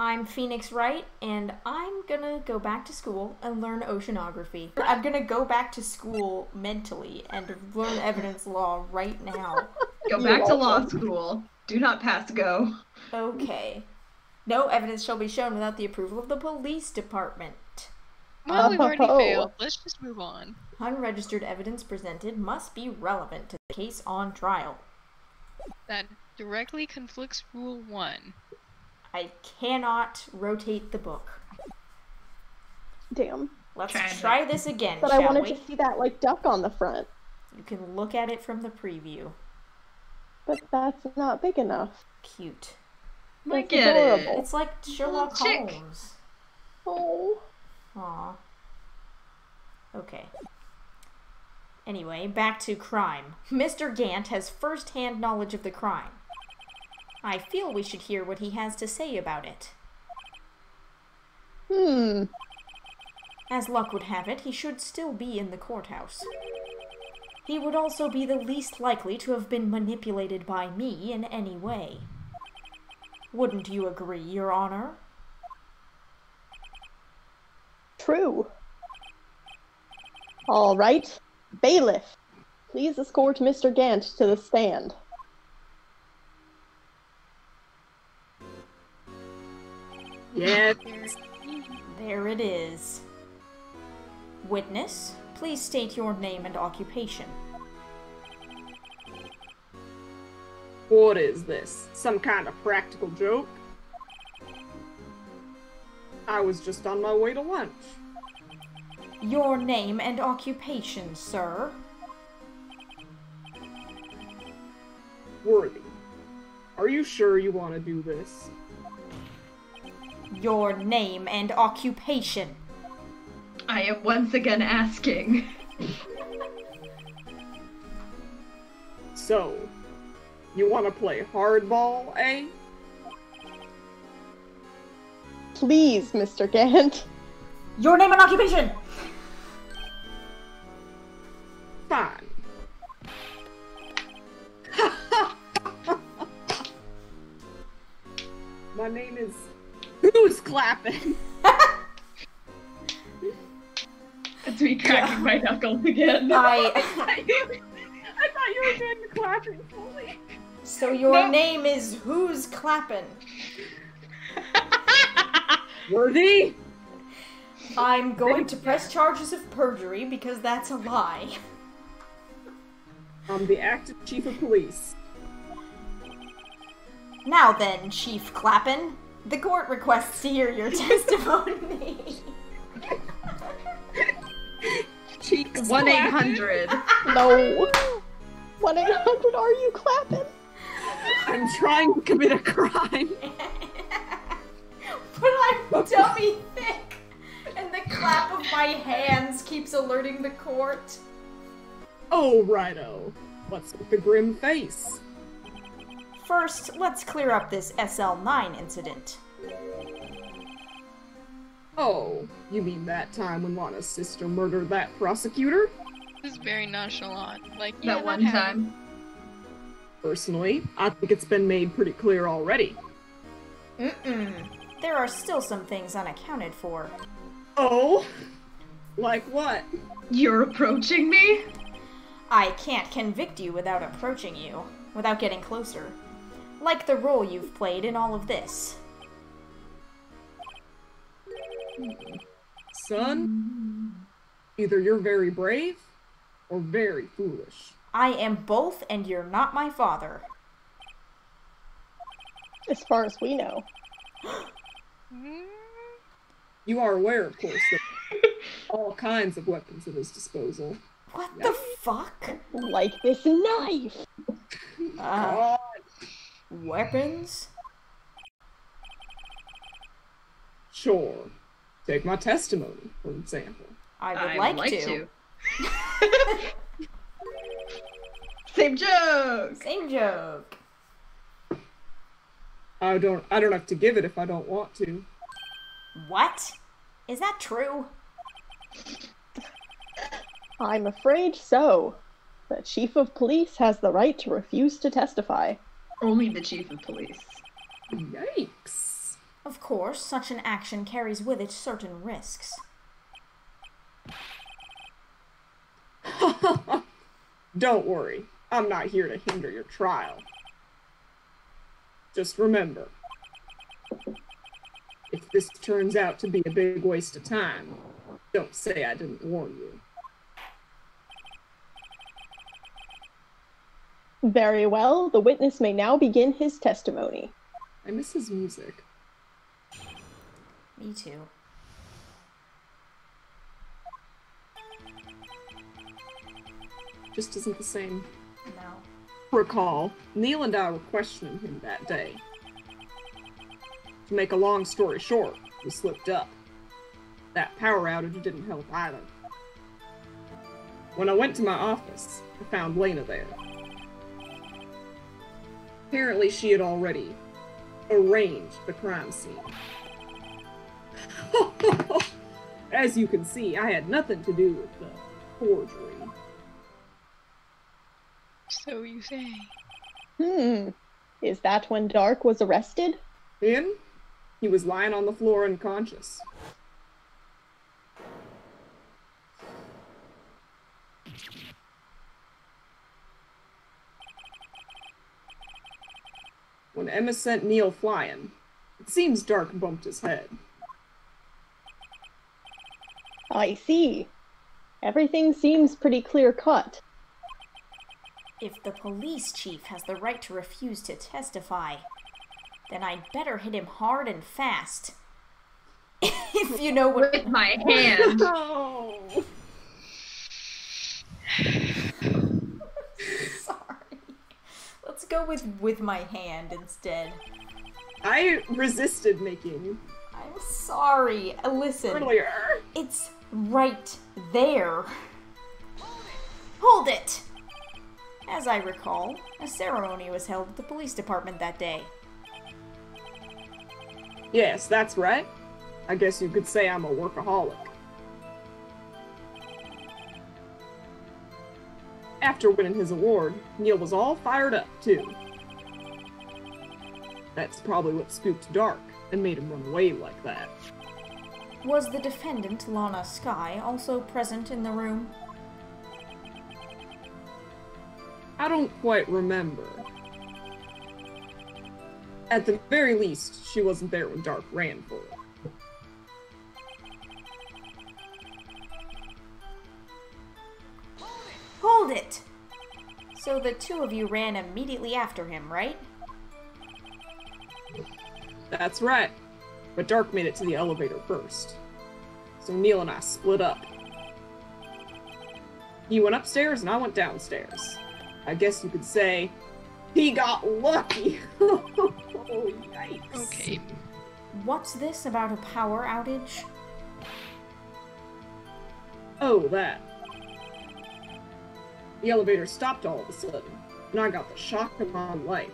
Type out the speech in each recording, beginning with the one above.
I'm Phoenix Wright, and I'm gonna go back to school and learn oceanography. I'm gonna go back to school mentally and learn evidence law right now. Go back to law school. Do not pass go. Okay. No evidence shall be shown without the approval of the police department. Well, we've already Oh. failed. Let's just move on. Unregistered evidence presented must be relevant to the case on trial. That directly conflicts Rule 1. I cannot rotate the book. Damn. Let's Try try this again, But I wanted we? to see that like duck on the front. You can look at it from the preview. But that's not big enough. Cute. I That's get it. It's like Sherlock chick. Holmes. Oh. Aw. Okay. Anyway, back to crime. Mr. Gant has first hand knowledge of the crime. I feel we should hear what he has to say about it. Hmm. As luck would have it, he should still be in the courthouse. He would also be the least likely to have been manipulated by me in any way. Wouldn't you agree, Your Honor? True. All right. Bailiff, please escort Mr. Gant to the stand. Yeah, There it is. Witness, please state your name and occupation. what is this? Some kind of practical joke? I was just on my way to lunch. Your name and occupation, sir. Worthy. Are you sure you want to do this? Your name and occupation. I am once again asking. So, you want to play hardball, eh? Please, Mr. Gant. Your name and occupation! Fine. My name is. Who's clapping? It's me cracking my knuckles again. I. I thought you were doing the clapping fully. So your No. name is Who's Clappin'? Worthy? I'm going to press charges of perjury because that's a lie. I'm the acting chief of police. Now then, Chief Clappin, the court requests to hear your testimony. Cheeks. One eight clapping. hundred. No. 1 800, are you clapping? I'm trying to commit a crime. but I'm dummy thick, and the clap of my hands keeps alerting the court. Oh, righto. What's with the grim face? First, let's clear up this SL9 incident. Oh, you mean that time when Lana's sister murdered that prosecutor? This is very nonchalant. Like, yeah, That one happened. time. Personally, I think it's been made pretty clear already. Mm-mm. There are still some things unaccounted for. Oh? Like what? You're approaching me? I can't convict you without approaching you, without getting closer. Like the role you've played in all of this. Son? Either you're very brave or very foolish. I am both, and you're not my father. As far as we know. You are aware, of course, that all kinds of weapons at his disposal. What the fuck? Like this knife. Uh, God, weapons? sure. Take my testimony, for example. I would I like, like to. to. Same joke. Same joke. I don't I don't have to give it if I don't want to. What? Is that true? I'm afraid so. The chief of police has the right to refuse to testify. Only the chief of police. Yikes. Of course, such an action carries with it certain risks. Don't worry, I'm not here to hinder your trial. Just remember, if this turns out to be a big waste of time, don't say I didn't warn you. Very well, the witness may now begin his testimony. I miss his music. Me too. Just isn't the same. No. Recall, Neil and I were questioning him that day. To make a long story short, we slipped up. That power outage didn't help either. When I went to my office, I found Lena there. Apparently, she had already arranged the crime scene. As you can see, I had nothing to do with the forgery. So you say. Hmm. Is that when Darke was arrested? Then, he was lying on the floor unconscious. When Ema sent Neil flying, it seems Darke bumped his head. I see. Everything seems pretty clear cut. If the police chief has the right to refuse to testify, then I'd better hit him hard and fast. if you know what. With my hand. Oh! Sorry. Go with with my hand instead. I resisted making I'm sorry. Listen, earlier. it's right there. Hold it! As I recall, a ceremony was held at the police department that day. Yes, that's right. I guess you could say I'm a workaholic. After winning his award, Neil was all fired up, too. That's probably what spooked Darke and made him run away like that. Was the defendant, Lana Skye, also present in the room? I don't quite remember. At the very least, she wasn't there when Darke ran for it. The two of you ran immediately after him, right? That's right. But Darke made it to the elevator first. So Neil and I split up. He went upstairs and I went downstairs. I guess you could say he got lucky. oh, yikes. Okay. What's this about a power outage? Oh, that. The elevator stopped all of a sudden, and I got the shock of my life.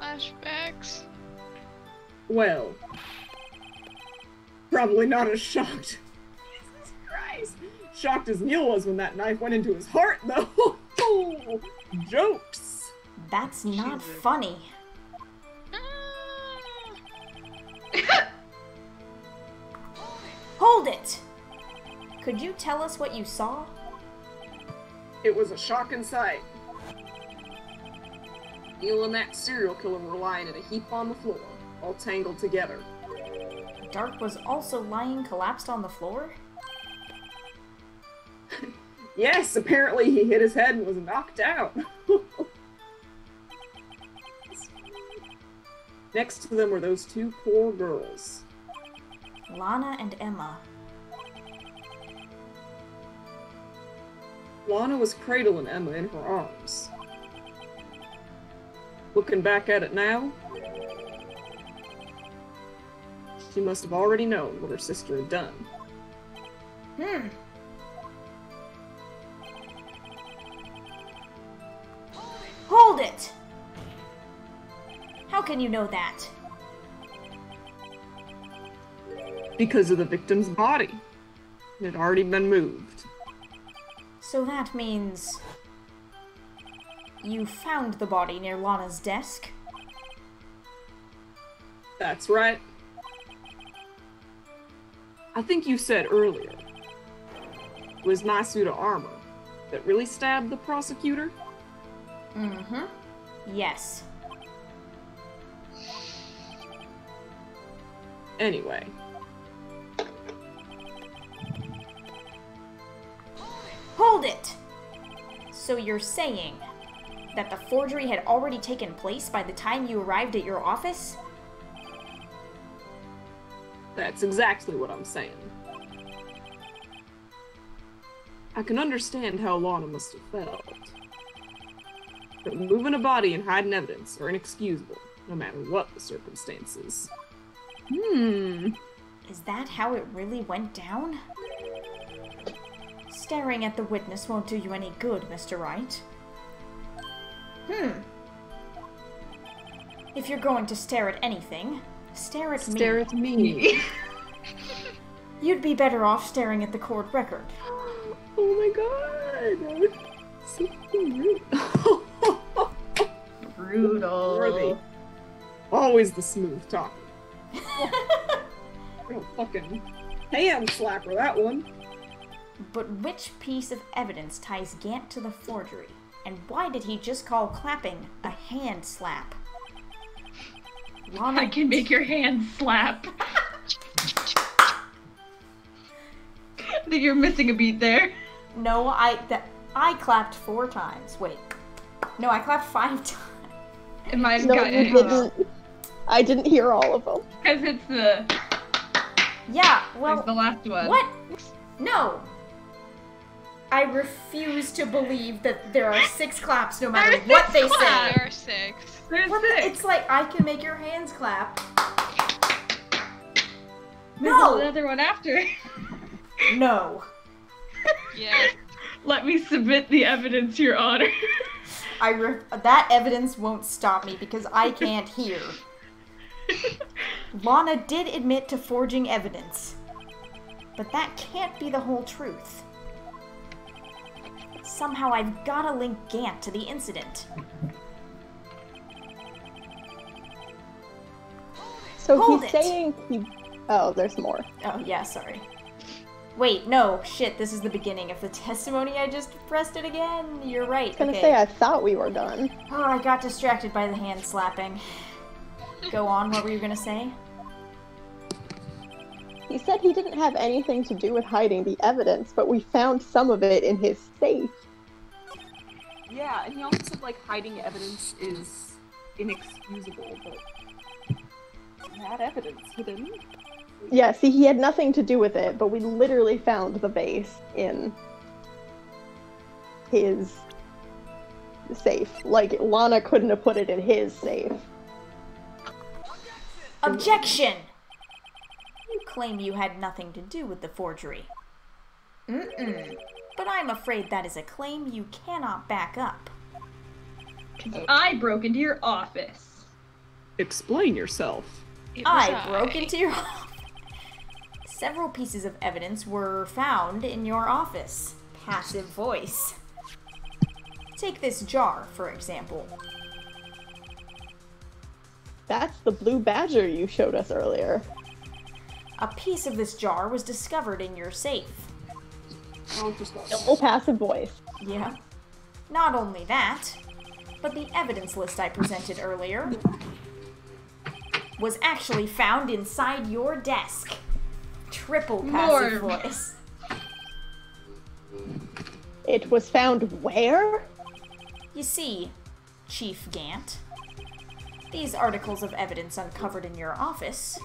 Flashbacks. Well, probably not as shocked. Jesus Christ! Shocked as Neil was when that knife went into his heart, though. Jokes. That's not Jesus. funny. Hold it! Could you tell us what you saw? It was a shocking sight. Neil and that serial killer were lying in a heap on the floor, all tangled together. Darke was also lying collapsed on the floor? Yes, apparently he hit his head and was knocked out. Next to them were those two poor girls. Lana and Ema. Lana was cradling Ema in her arms. Looking back at it now, she must have already known what her sister had done. Hmm. Hold it! How can you know that? Because of the victim's body. It had already been moved. So that means. You found the body near Lana's desk? That's right. I think you said earlier it was my suit of armor that really stabbed the prosecutor. Mm-hmm. Yes. Anyway, Hold it! So you're saying that the forgery had already taken place by the time you arrived at your office? that's exactly what I'm saying. I can understand how Lana must have felt. But moving a body and hiding evidence are inexcusable, no matter what the circumstances. Hmm. Is that how it really went down? Staring at the witness won't do you any good, Mr. Wright. Hmm. If you're going to stare at anything, stare at me. Stare at me. You'd be better off staring at the court record. Oh my god! So rude. Brutal. Worthy. Always the smooth talker. Real fucking hand slapper, that one. But which piece of evidence ties Gant to the forgery? And why did he just call clapping a hand slap? Lana I can make your hand slap. I think you're missing a beat there. No, I that I clapped four times. Wait. No, I clapped five times. And mine No, got you didn't. I didn't hear all of them. Because it's the, Yeah, well. it's well the last one. what? No. I refuse to believe that there are six claps no matter There's what six they say. There are six. There's What? six. It's like I can make your hands clap. There's No! another one after. No. Yes. Let me submit the evidence, Your Honor. I re- that evidence won't stop me because I can't hear. Lana did admit to forging evidence. But that can't be the whole truth. Somehow I've gotta link Gant to the incident. So Hold he's it. saying he. Oh, there's more. Oh, yeah, sorry. Wait, no, shit, this is the beginning of the testimony. I just pressed it again. You're right. I was gonna okay. say I thought we were done. Oh, I got distracted by the hand slapping. Go on, what were you gonna say? He said he didn't have anything to do with hiding the evidence, but we found some of it in his safe. Yeah, and he also said like hiding evidence is inexcusable, but he had evidence hidden. Yeah, see, he had nothing to do with it, but we literally found the base in his safe. Like, Lana couldn't have put it in his safe. Objection! You claim you had nothing to do with the forgery. Mm-mm. But I'm afraid that is a claim you cannot back up. I broke into your office. Explain yourself. It was I broke into your office. Several pieces of evidence were found in your office. Passive voice. Take this jar, for example. That's the blue badger you showed us earlier. A piece of this jar was discovered in your safe. Oh, just that. Double passive voice. Yeah. Not only that, but the evidence list I presented earlier was actually found inside your desk. Triple passive More. voice. It was found where? You see, Chief Gant, these articles of evidence uncovered in your office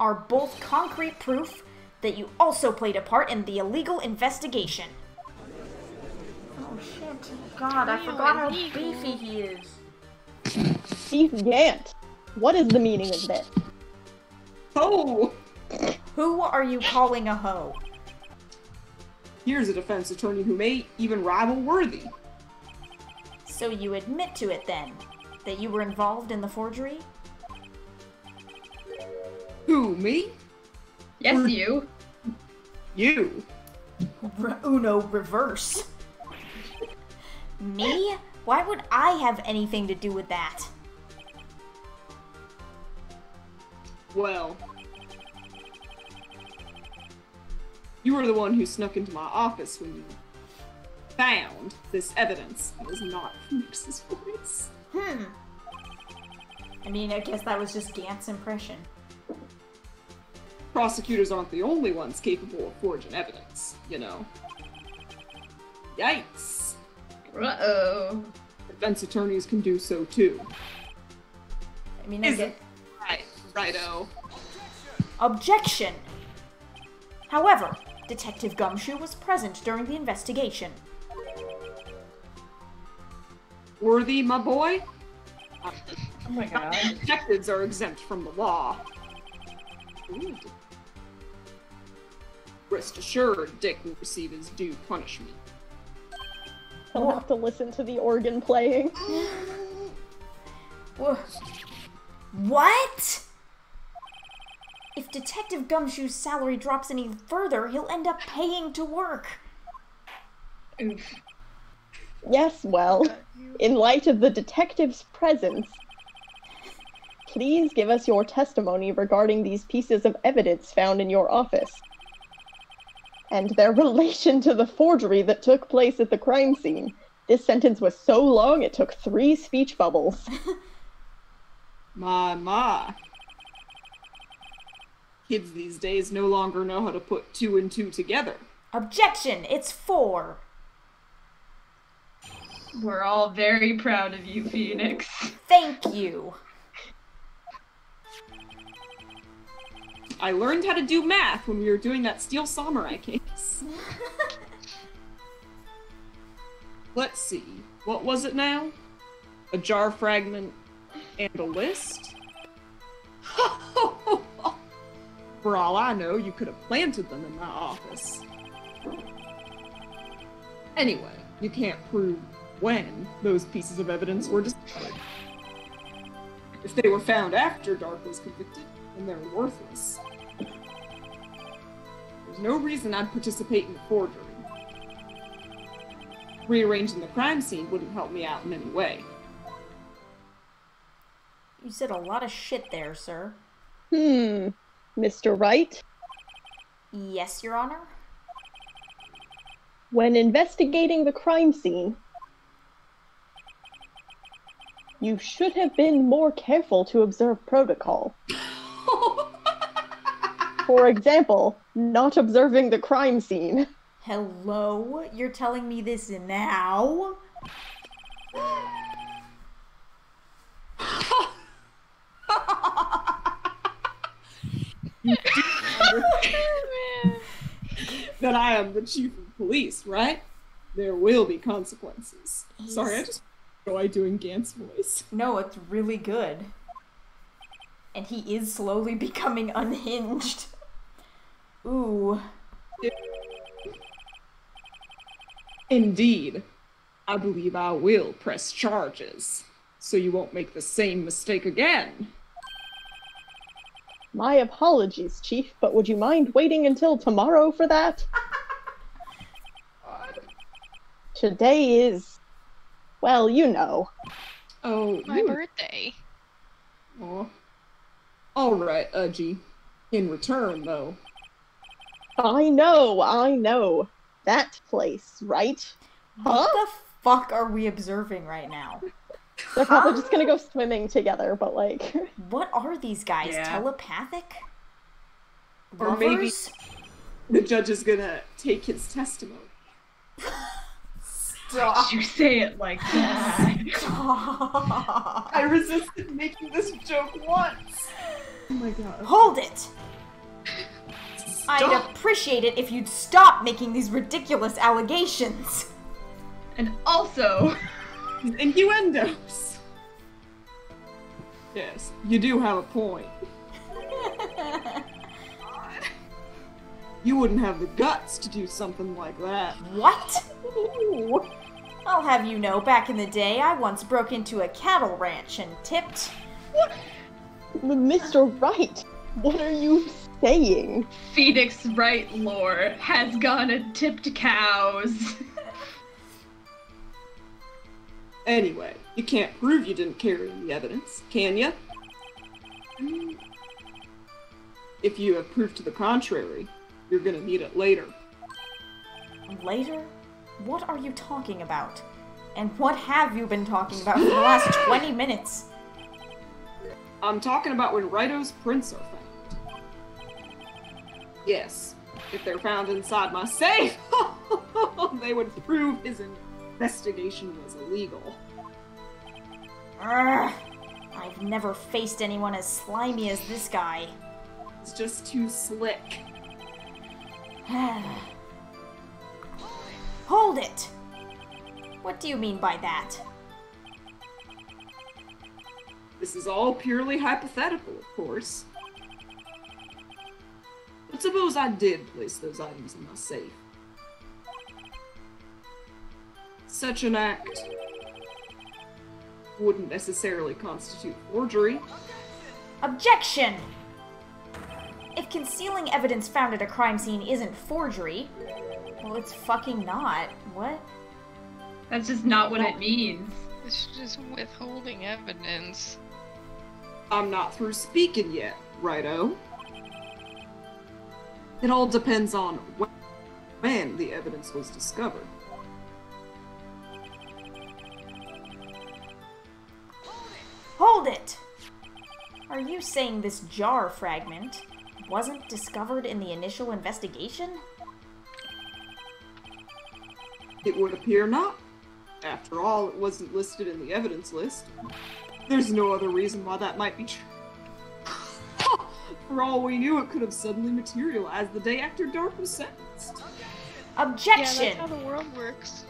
are both concrete proof that you also played a part in the illegal investigation. Oh shit. God, I forgot how illegal. beefy he is. Chief Gant. What is the meaning of this? Oh! Who are you calling a hoe? Here's a defense attorney who may even rival Worthy. So you admit to it then, that you were involved in the forgery? Who, me? Yes, Or- you. You. R- Uno reverse. Me? Why would I have anything to do with that? Well, You were the one who snuck into my office when you found this evidence. It was not Phoenix's voice. Hmm. I mean, I guess that was just Gant's impression. Prosecutors aren't the only ones capable of forging evidence, you know. Yikes. Uh oh. Defense attorneys can do so too. I mean, I Is get it? Right, righto. objection. However, Detective Gumshoe was present during the investigation. Worthy, my boy? Oh my god. Detectives are exempt from the law. Ooh. Rest assured, Dick will receive his due punishment. I'll have to listen to the organ playing. What? If Detective Gumshoe's salary drops any further, he'll end up paying to work. Oof. Yes, well, in light of the detective's presence, please give us your testimony regarding these pieces of evidence found in your office and their relation to the forgery that took place at the crime scene. This sentence was so long it took three speech bubbles. My, my. Kids these days no longer know how to put two and two together. Objection! It's four. We're all very proud of you, Phoenix. Thank you. I learned how to do math when we were doing that Steel Samurai case. Let's see. What was it now? A jar fragment and a list? For all I know, you could have planted them in my office. Anyway, you can't prove when those pieces of evidence were discovered. If they were found after Darke was convicted, then they're worthless. There's no reason I'd participate in the forgery. Rearranging the crime scene wouldn't help me out in any way. You said a lot of shit there, sir. Hmm, Mr. Wright, Yes, Your Honor? when investigating the crime scene, you should have been more careful to observe protocol. For example, not observing the crime scene. Hello? You're telling me this now? that I am the chief of police, right? There will be consequences. Sorry, I just enjoy doing Gant's voice. No, it's really good. And he is slowly becoming unhinged. Ooh. Indeed, I believe I will press charges, so you won't make the same mistake again. My apologies, Chief, but would you mind waiting until tomorrow for that? Today is. Well, you know. Oh, My you birthday. Aw. All right, Udgey. In return, though, I know, I know. That place, right? Huh? What the fuck are we observing right now? They're probably just gonna go swimming together, but like. What are these guys? Yeah. Telepathic? Or maybe- the judge is gonna take his testimony. Stop. you say it like that? I resisted making this joke once. Oh my god. Hold it! I'd appreciate it if you'd stop making these ridiculous allegations. and also, Innuendos. Yes, you do have a point. You wouldn't have the guts to do something like that. What? I'll have you know, back in the day, I once broke into a cattle ranch and tipped. What? Mr. Wright, what are you saying? Phoenix Wright lore has gone and tipped cows. Anyway, you can't prove you didn't carry the evidence, can you? If you have proof to the contrary, You're gonna need it later. Later? What are you talking about? And what have you been talking about for the last 20 minutes? I'm talking about when Raito's prints are found. Yes, if they're found inside my safe, they would prove his investigation was illegal. I've never faced anyone as slimy as this guy. It's just too slick. Hold it! What do you mean by that? This is all purely hypothetical, of course. But suppose I did place those items in my safe. Such an act wouldn't necessarily constitute forgery. Objection! If concealing evidence found at a crime scene isn't forgery, well, it's fucking not. What? That's just not what it means. It's just withholding evidence. I'm not through speaking yet, righto? It all depends on wh- when the evidence was discovered. Hold it! Are you saying this jar fragment wasn't discovered in the initial investigation? It would appear not. After all, it wasn't listed in the evidence list. There's no other reason why that might be true. For all we knew, it could have suddenly materialized the day after Darke was sentenced. Objection! Yeah, Objection! that's how the world works.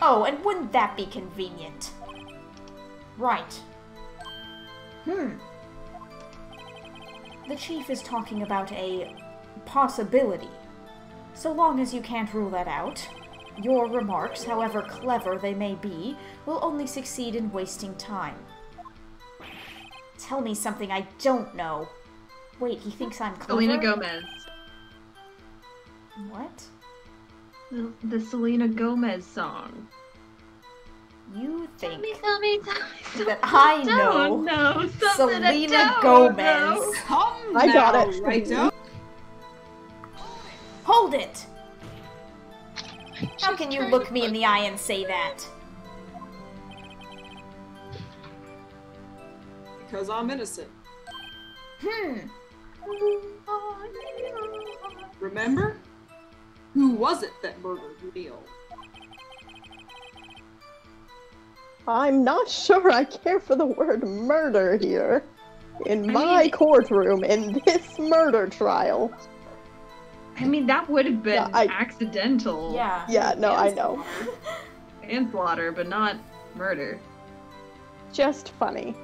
Oh, and wouldn't that be convenient? Right. Hmm. The chief is talking about a possibility. So long as you can't rule that out, your remarks, however clever they may be, will only succeed in wasting time. Tell me something I don't know. Wait, he thinks I'm clever? Selena Gomez. What? The, the Selena Gomez song. You think tell me, tell me that I don't know know something I Selena don't Gomez? know. Come I got now, it. righto? Hold it! How can you look me in the eye and say that? Because I'm innocent. Hmm. Remember? Who was it that murdered Neil? I'm not sure I care for the word murder here. In I my mean- courtroom, in this murder trial. I mean, that would have been Yeah, I- accidental Yeah. Yeah, no, I know. manslaughter, but not murder. Just funny.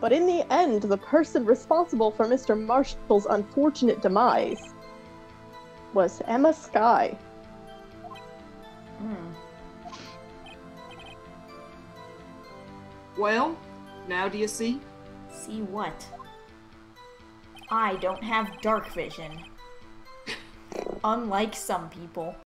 But in the end, the person responsible for Mr. Marshall's unfortunate demise was Ema Skye. Hmm. Well, now do you see? See what? I don't have dark vision. Unlike some people.